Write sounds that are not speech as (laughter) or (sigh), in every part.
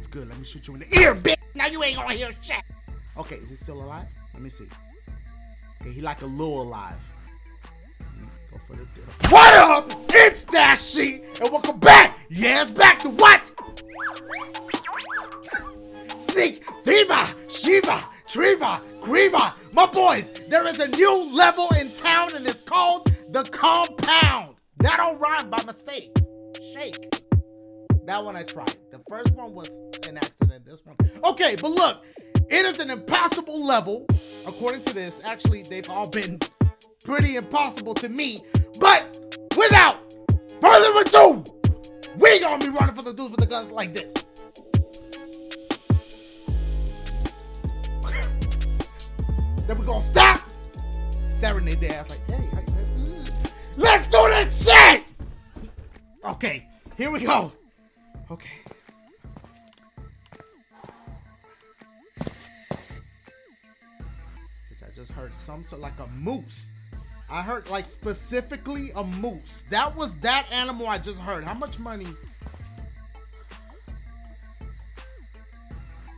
What's good? Let me shoot you in the ear, bitch. Now you ain't gonna hear shit. Okay, is he still alive? Let me see. Okay, he like a little alive. Go for the deal. What up? It's Dashie, and welcome back. It's back to what? Sneak, Viva, Shiva, Triva, Griva. My boys, there is a new level in town, and it's called the Compound. That don't rhyme by mistake. Shake. That one I tried. The first one was an accident. This one. Okay, but look, it is an impossible level. According to this, actually, they've all been pretty impossible to me. But without further ado, we gonna be running for the dudes with the guns like this. (laughs) then we gonna stop, serenade their ass like, hey, mm. let's do this shit. Okay, here we go. Okay. Which I just heard some sort like a moose. I heard like specifically a moose. That was that animal I just heard. How much money?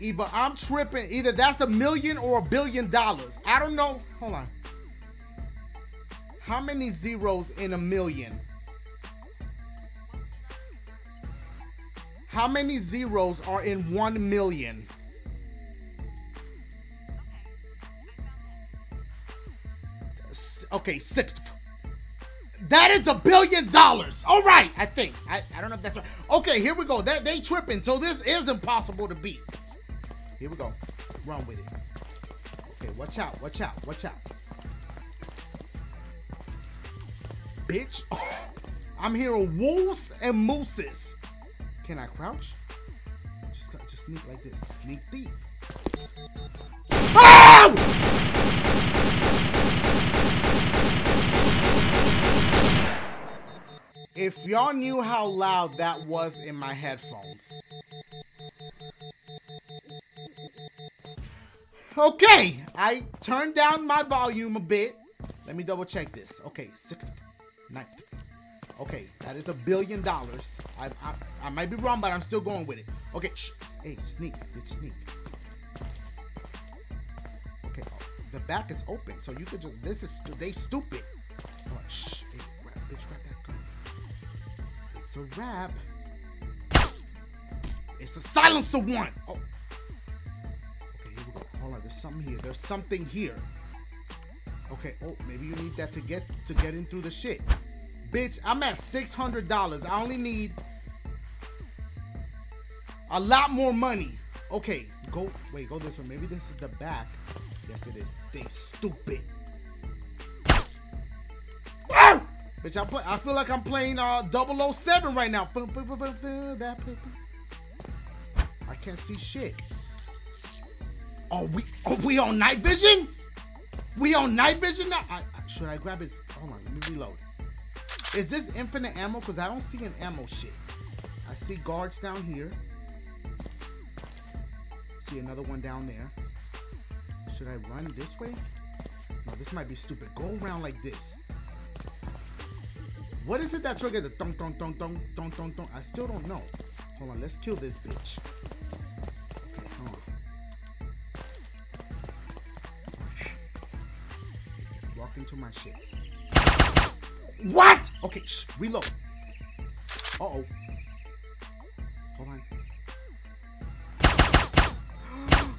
Either I'm tripping, either that's a million or a billion dollars. I don't know. Hold on. How many zeros in a million? How many zeros are in one million? Okay, six. That is a billion dollars. All right, I think. I, I don't know if that's right. Okay, here we go. They, they tripping. So this is impossible to beat. Here we go. Run with it. Okay, watch out. Watch out. Watch out. Bitch. (laughs) I'm hearing wolves and mooses. Can I crouch? Just, just sneak like this. Sneak thief. Ow! If y'all knew how loud that was in my headphones. Okay, I turned down my volume a bit. Let me double check this. Okay, six, nine. Okay, that is a billion dollars. I, I, I might be wrong, but I'm still going with it. Okay, shh. Hey, sneak, bitch, sneak. Okay, oh, the back is open, so you could just. This is they stupid. Shh. Hey, grab, bitch, grab that gun. It's a wrap. It's a silencer one. Oh. Okay, here we go. Hold on, there's something here. There's something here. Okay. Oh, maybe you need that to get to get in through the shit. Bitch, I'm at six hundred dollars. I only need a lot more money. Okay, go wait, go this way. Maybe this is the back. Yes, it is. They stupid. Ah! Bitch, I play, I feel like I'm playing uh 007 right now. I can't see shit. Are we are we on night vision? We on night vision now? I, I- should I grab his? Hold on, let me reload. Is this infinite ammo? Because I don't see an ammo shit. I see guards down here. See another one down there. Should I run this way? No, this might be stupid. Go around like this. What is it that triggered the thong thong thong thong thong thong thong? I still don't know. Hold on, let's kill this bitch. Okay, hold on. Walk into my shit. What? Okay, shh, reload. Uh oh. Hold on. (gasps)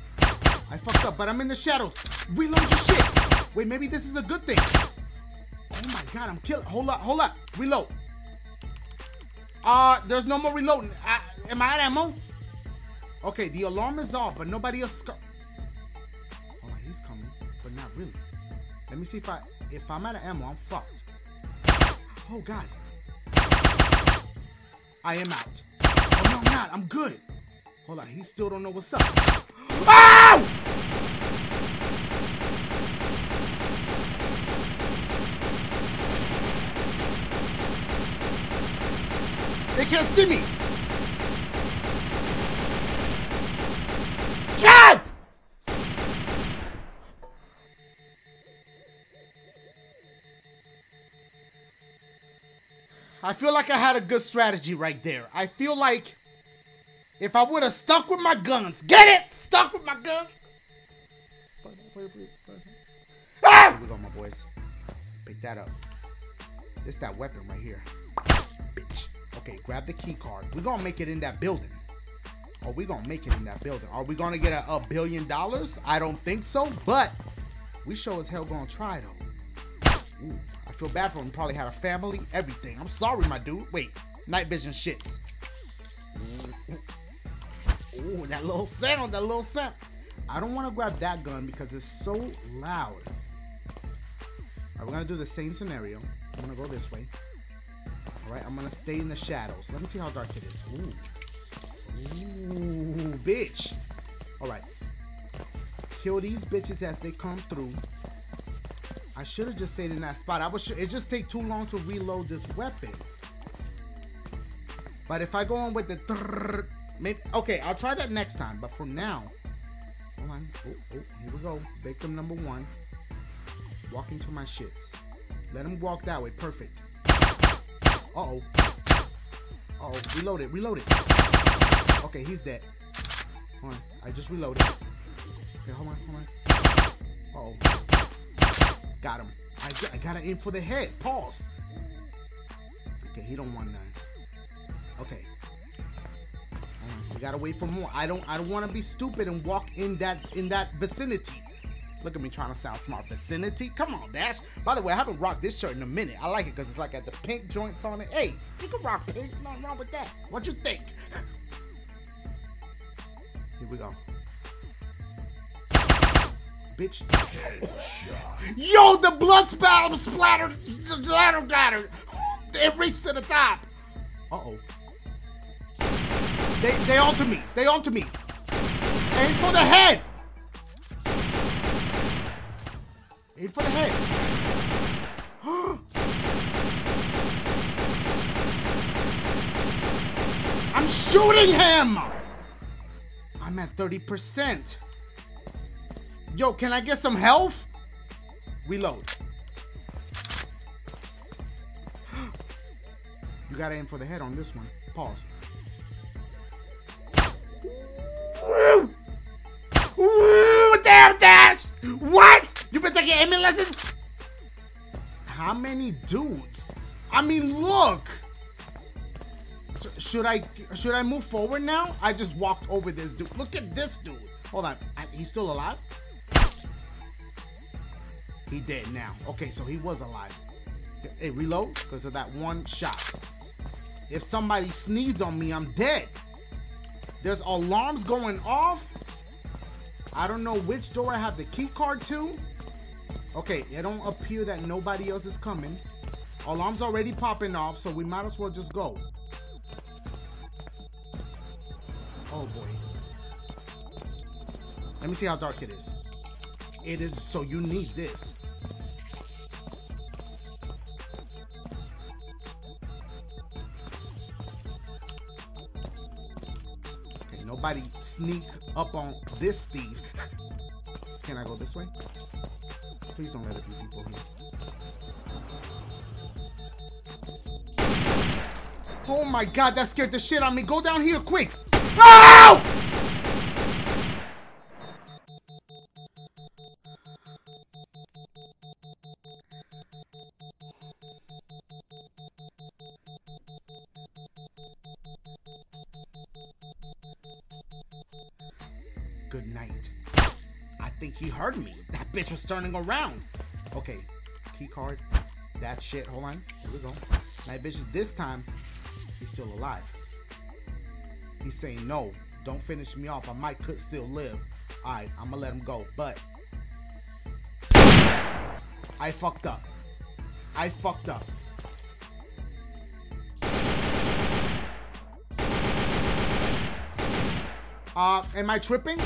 I fucked up, but I'm in the shadows. Reload your shit. Wait, maybe this is a good thing. Oh my god, I'm killing. Hold up, hold up. Reload. Uh, there's no more reloading. Am I at ammo? Okay, the alarm is off, but nobody else. Co- oh, he's coming, but not really. Let me see if I if I'm out of ammo, I'm fucked. Oh god. I am out. Oh no, I'm not. I'm good. Hold on, he still don't know what's up. Ow! They can't see me. God! I feel like I had a good strategy right there. I feel like If I would have stuck with my guns. Get it? Stuck with my guns. Ah! Here we go, my boys. Pick that up. It's that weapon right here. Bitch. Okay, grab the key card. We're gonna make it in that building. Are we gonna make it in that building? Are we gonna get a, a billion dollars? I don't think so, but we sure as hell gonna try though. Ooh, I feel bad for him. Probably had a family, everything. I'm sorry, my dude. Wait, night vision shits. Ooh, that little sound, that little sound. I don't want to grab that gun because it's so loud. All right, we're gonna do the same scenario. I'm gonna go this way. All right, I'm gonna stay in the shadows. Let me see how dark it is. Ooh, ooh, bitch. All right, kill these bitches as they come through. I should have just stayed in that spot. I was. It just take too long to reload this weapon. But if I go on with the maybe okay, I'll try that next time. But for now, hold on. Oh, oh, here we go. Victim number one. Walking to my shits. Let him walk that way. Perfect. Uh-oh. Uh-oh. Reload it. Reload it. Okay, he's dead. Hold on. I just reloaded. Okay, hold on. Hold on. Uh-oh. Got him. I, I gotta aim for the head. Pause. Okay, he don't want none. Okay. We gotta wait for more. I don't I don't wanna be stupid and walk in that in that vicinity. Look at me trying to sound smart. Vicinity? Come on, Dash. By the way, I haven't rocked this shirt in a minute. I like it because it's like at the pink joints on it. Hey, you can rock pink. Nothing wrong with that. What you think? (laughs) Here we go. Bitch. Yo, the blood spatter splattered. Splatter, splatter. It reached to the top. Uh-oh. They, they onto me. They onto me. Aim for the head. Aim for the head. (gasps) I'm shooting him! I'm at 30%. Yo, can I get some health? Reload. (gasps) You gotta aim for the head on this one. Pause. Damn Dash! What? You been taking aiming lessons? How many dudes? I mean, look. Should I should I move forward now? I just walked over this dude. Look at this dude. Hold on. He's still alive? He dead now. Okay, so he was alive. Hey, reload because of that one shot. If somebody sneezes on me, I'm dead. There's alarms going off. I don't know which door I have the key card to. Okay, it don't appear that nobody else is coming. Alarm's already popping off, so we might as well just go. Oh boy. Let me see how dark it is. It is, so you need this. Nobody sneak up on this thief. Can I go this way? Please don't let it be people here. Oh my god, that scared the shit out of me. Go down here quick. Oh! Good night. I think he heard me. That bitch was turning around. Okay, key card. That shit. Hold on. Here we go. Night bitches. This time, he's still alive. He's saying no. Don't finish me off. I might could still live. All right, I'm gonna let him go. But I fucked up. I fucked up. Uh, am I tripping?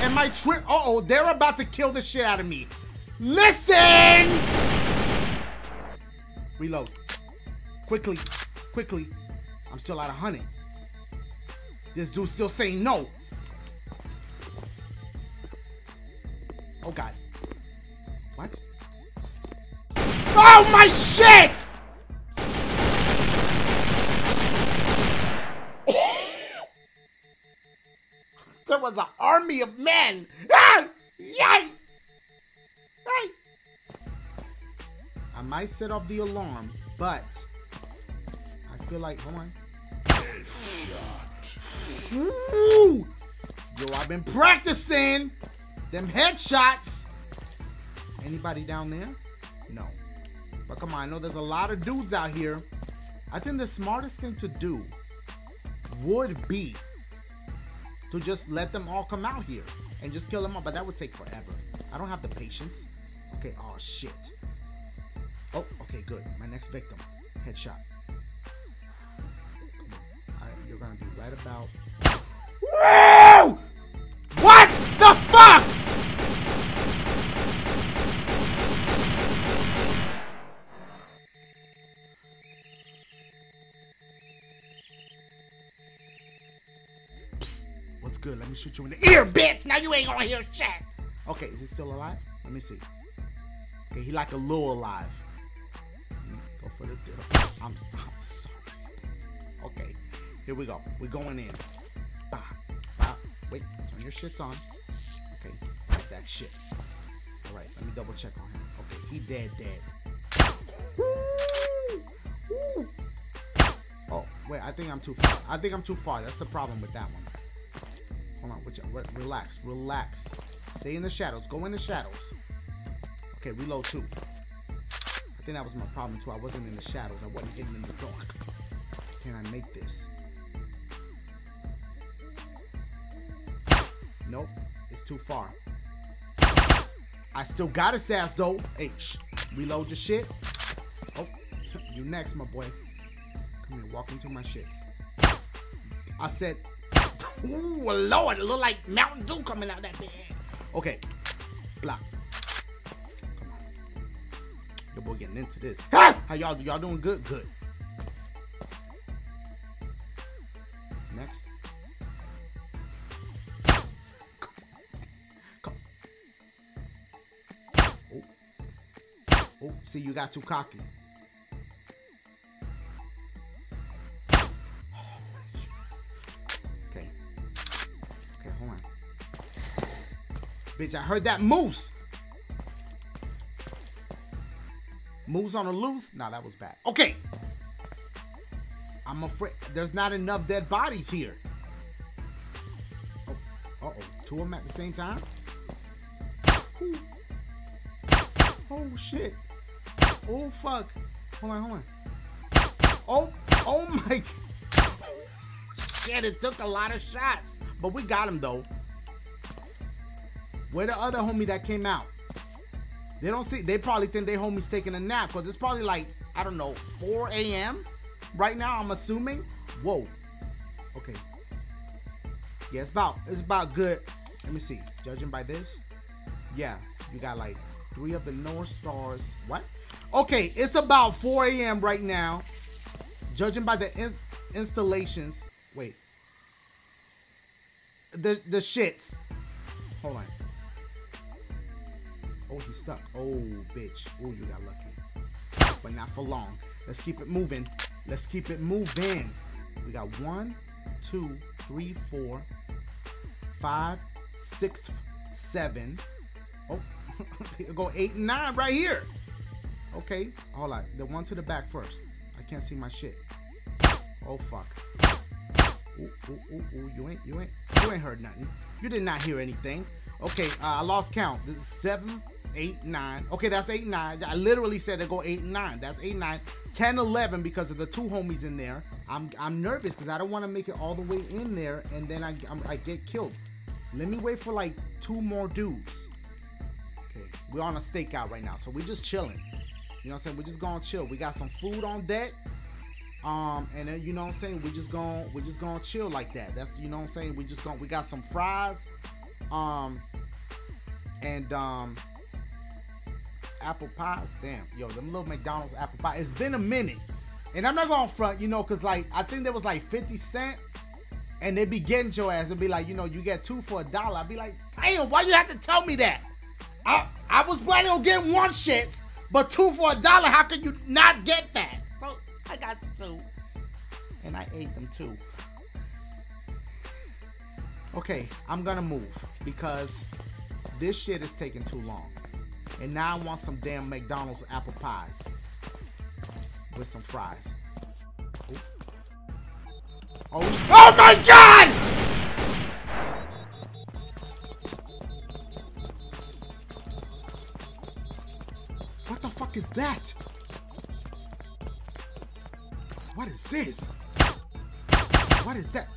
Am I trip? Uh oh, they're about to kill the shit out of me. Listen! Reload. Quickly, quickly. I'm still out of honey. This dude's still saying no. Oh god. What? Oh my shit! There was an army of men. Ah! Yay! Hey! I might set off the alarm, but I feel like, hold on. Ooh! Yo, I've been practicing them headshots. Anybody down there? No. But come on, I know there's a lot of dudes out here. I think the smartest thing to do would be to just let them all come out here and just kill them all. But that would take forever. I don't have the patience. Okay, oh shit. Oh, okay, good. My next victim. Headshot. Alright, you're gonna be right about. Woo! What the fuck? Let me shoot you in the ear, bitch. Now you ain't gonna hear shit. Okay, is he still alive? Let me see. Okay, he like a little alive. Go for the deal. I'm, I'm sorry. Okay, here we go. We're going in. Bah, bah. Wait, turn your shits on. Okay, like that shit. All right, let me double check on him. Okay, he dead, dead. Woo! Oh, wait, I think I'm too far. I think I'm too far. That's the problem with that one. Which, relax, relax. Stay in the shadows. Go in the shadows. Okay, reload two. I think that was my problem too. I wasn't in the shadows. I wasn't hidden in the dark. Can I make this? Nope. It's too far. I still got his ass though. H. Reload your shit. Oh, (laughs) you next, my boy. Come here, walk into my shits. I said, ooh, Lord, it look like Mountain Dew coming out that big. Okay, block. Come. Your boy getting into this. How y'all do? y'all doing good? Good. Next. Come. Oh. Oh, see you got too cocky. Bitch, I heard that moose. Moose on the loose? Nah, that was bad. Okay. I'm afraid there's not enough dead bodies here. Oh, uh-oh. Two of them at the same time? Ooh. Oh, shit. Oh, fuck. Hold on, hold on. Oh, oh my. (laughs) Shit, it took a lot of shots. But we got him, though. Where the other homie that came out? They don't see. They probably think they homie's taking a nap because it's probably like I don't know 4 a.m. right now. I'm assuming. Whoa. Okay. Yeah, it's about it's about good. Let me see. Judging by this, yeah, you got like three of the North Stars. What? Okay, it's about 4 a.m. right now. Judging by the ins- installations. Wait. The the shits. Hold on. Oh, he's stuck. Oh, bitch. Oh, you got lucky. But not for long. Let's keep it moving. Let's keep it moving. We got one, two, three, four, five, six, seven. Oh, (laughs) go eight and nine right here. Okay, hold on. The one to the back first. I can't see my shit. Oh fuck. Ooh, ooh, ooh, ooh. You ain't, you ain't, you ain't heard nothing. You did not hear anything. Okay, uh, I lost count. This is seven, eight, nine. Okay, that's eight, nine. I literally said to go eight nine. That's eight, nine, 10, 11 because of the two homies in there. I'm I'm nervous because I don't want to make it all the way in there and then I I'm, I get killed. Let me wait for like two more dudes. Okay, we're on a stakeout right now, so we're just chilling. You know what I'm saying? We're just gonna chill. We got some food on deck. Um, and then you know what I'm saying, We're just gonna we just gonna chill like that. That's you know what I'm saying. We just gonna we got some fries, um, and um, apple pies. Damn, yo, them little McDonald's apple pie. It's been a minute, and I'm not gonna front, you know, cause like I think there was like 50 cent, and they be getting your ass and be like, you know, you get two for a dollar. I'd be like, damn, why you have to tell me that? I I was planning on getting one shit, but two for a dollar. How could you not get that? So I got two, and I ate them too. Okay, I'm gonna move because this shit is taking too long. And now I want some damn McDonald's apple pies with some fries. Oh. oh, oh my god! What the fuck is that? What is this? What is that?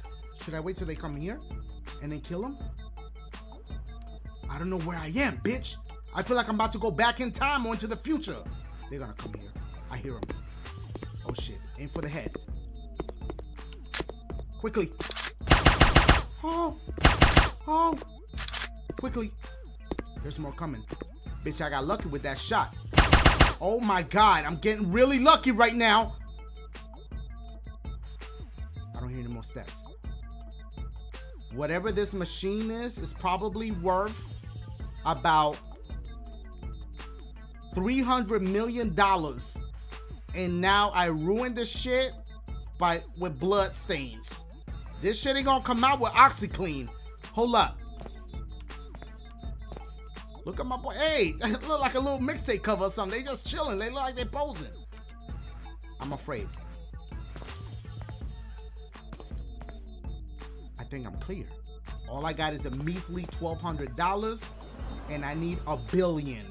Should I wait till they come here and then kill them? I don't know where I am, bitch. I feel like I'm about to go back in time or into the future. They're gonna come here. I hear them. Oh shit. Aim for the head. Quickly. Oh. Oh. Quickly. There's more coming. Bitch, I got lucky with that shot. Oh my god, I'm getting really lucky right now. I don't hear any more steps. Whatever this machine is, is probably worth about $300 million. And now I ruined the shit by with blood stains. This shit ain't gonna come out with OxiClean. Hold up. Look at my boy. Hey, (laughs) that look like a little mixtape cover or something. They just chilling. They look like they're posing. I'm afraid. I think I'm clear. All I got is a measly $1,200 and I need a billion.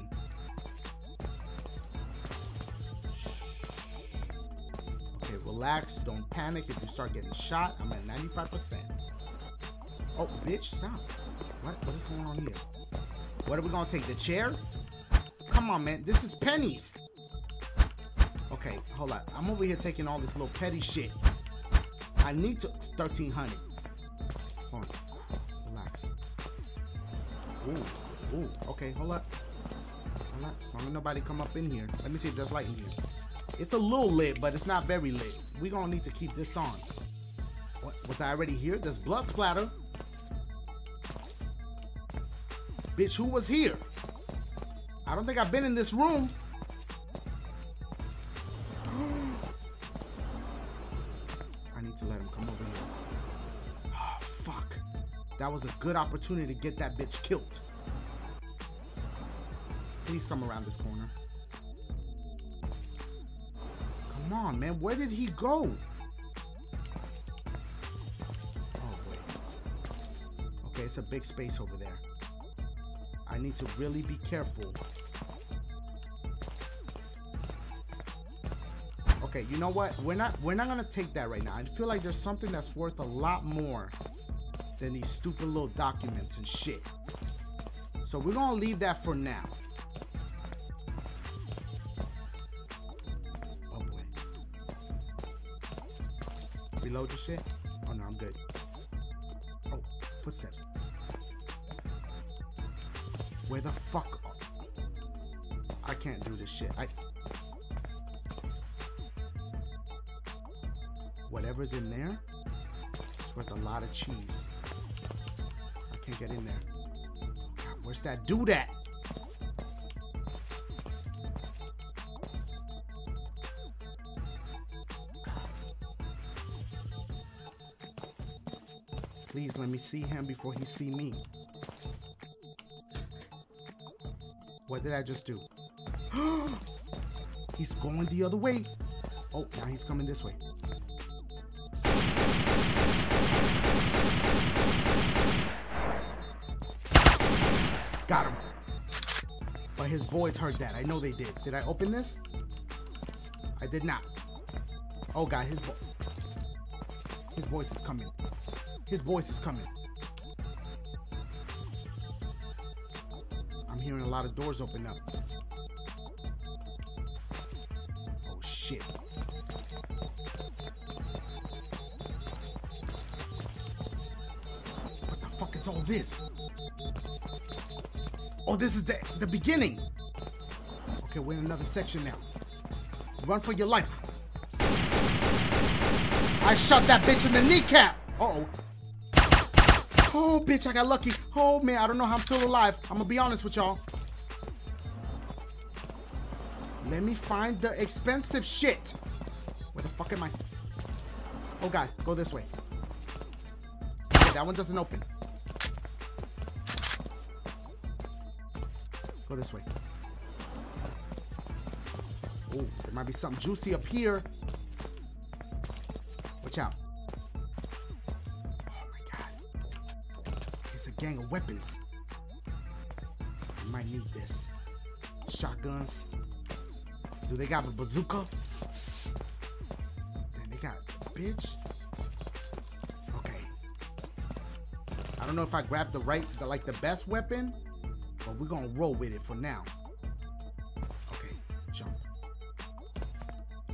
Okay, relax. Don't panic if you start getting shot. I'm at 95%. Oh, bitch, stop. What? What is going on here? What are we gonna take? The chair? Come on, man. This is pennies. Okay, hold on. I'm over here taking all this little petty shit. I need to 1300. Hold on. Relax. Ooh, ooh. Okay, hold up. Hold up. Long as nobody come up in here. Let me see if there's light in here. It's a little lit, but it's not very lit. we gonna need to keep this on. What? Was I already here? There's blood splatter. Bitch, who was here? I don't think I've been in this room. (gasps) I need to let him come over here. Oh, fuck. That was a good opportunity to get that bitch killed. Please come around this corner. Come on, man. Where did he go? Oh, wait. Okay, it's a big space over there. I need to really be careful. Okay, you know what? We're not we're not gonna take that right now. I feel like there's something that's worth a lot more than these stupid little documents and shit. So we're gonna leave that for now. Reload the shit? Oh no, I'm good. Oh, footsteps. Where the fuck? I can't do this shit. I. Whatever's in there, it's worth a lot of cheese. I can't get in there. God, where's that dude at? Please let me see him before he see me. What did I just do? (gasps) he's going the other way. Oh, now he's coming this way. Got him. But his boys heard that. I know they did. Did I open this? I did not. Oh god, his vo his voice is coming. His voice is coming. I'm hearing a lot of doors open up. Oh shit. What the fuck is all this? Oh, this is the, the beginning. Okay, we're in another section now. Run for your life. I shot that bitch in the kneecap. Uh oh Oh, bitch, I got lucky. Oh, man, I don't know how I'm still alive. I'm gonna be honest with y'all. Let me find the expensive shit. Where the fuck am I? Oh, God, go this way. Okay, that one doesn't open. Go this way. Oh, there might be something juicy up here. Watch out. Gang of weapons. We might need this. Shotguns. Do they got a bazooka? Then they got bitch. Okay. I don't know if I grabbed the right, the, like the best weapon, but we're gonna roll with it for now. Okay, jump.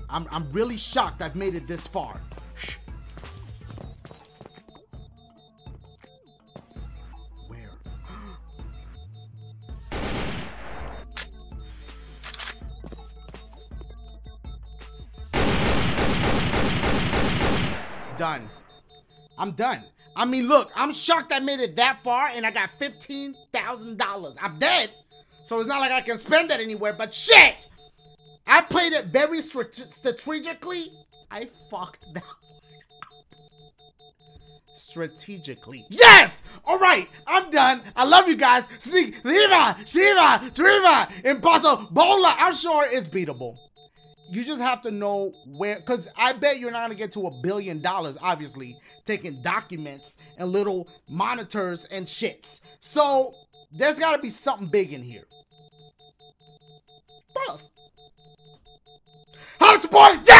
I'm I'm really shocked I've made it this far. I'm done. I mean, look, I'm shocked I made it that far and I got $15,000. I'm dead. So it's not like I can spend that anywhere, but shit! I played it very strategically. I fucked that. Strategically. Yes! Alright, I'm done. I love you guys. Sneak, Shiva, Shiva, Triva, Impossible, Bola. I'm sure it's beatable. You just have to know where, because I bet you're not going to get to a billion dollars, obviously, taking documents and little monitors and shits. So there's got to be something big in here. Plus, how's your boy? Yeah!